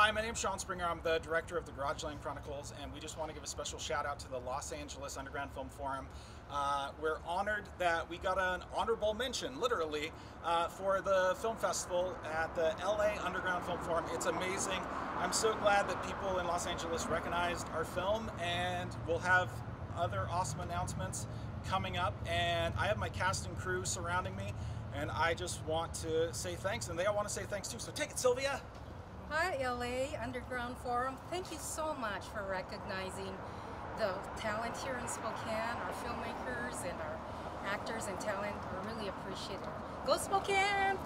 Hi, my name's Sean Springer. I'm the director of the Garageland Chronicles, and we just want to give a special shout out to the Los Angeles Underground Film Forum. Uh, we're honored that we got an honorable mention, literally, uh, for the film festival at the LA Underground Film Forum. It's amazing. I'm so glad that people in Los Angeles recognized our film, and we'll have other awesome announcements coming up. And I have my cast and crew surrounding me, and I just want to say thanks, and they all want to say thanks too. So take it, Sylvia. Hi, LA Underground Forum. Thank you so much for recognizing the talent here in Spokane, our filmmakers and our actors and talent. We really appreciate it. Go Spokane!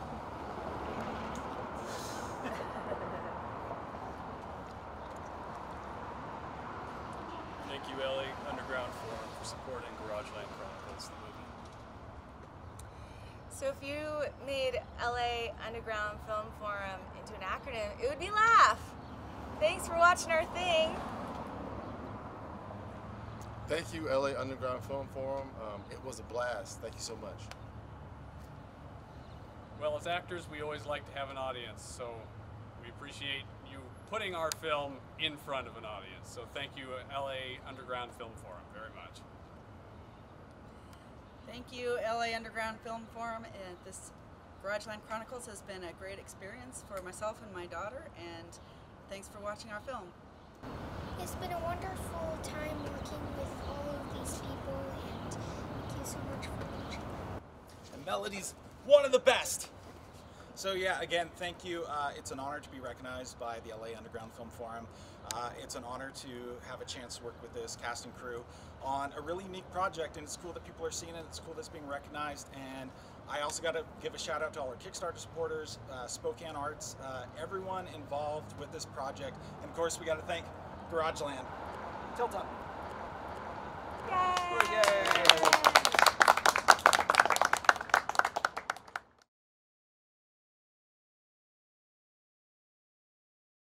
Thank you, LA Underground Forum, for supporting Garageland Chronicles, the movie. So if you made LA Underground Film Forum into an acronym, it would be LAUGH. Thanks for watching our thing. Thank you, LA Underground Film Forum. Um, it was a blast. Thank you so much. Well, as actors, we always like to have an audience, so we appreciate you putting our film in front of an audience. So thank you, LA Underground Film Forum, very much. Thank you, LA Underground Film Forum. And this Garageland Chronicles has been a great experience for myself and my daughter, and thanks for watching our film. It's been a wonderful time working with all of these people, and thank you so much for watching. and Melody's one of the best. So yeah, again, thank you. Uh, it's an honor to be recognized by the LA Underground Film Forum. Uh, it's an honor to have a chance to work with this cast and crew on a really unique project, and it's cool that people are seeing it. It's cool that it's being recognized, and I also got to give a shout out to all our Kickstarter supporters, uh, Spokane Arts, uh, everyone involved with this project, and of course, we got to thank Garageland. Tilt up. Yay! Yay!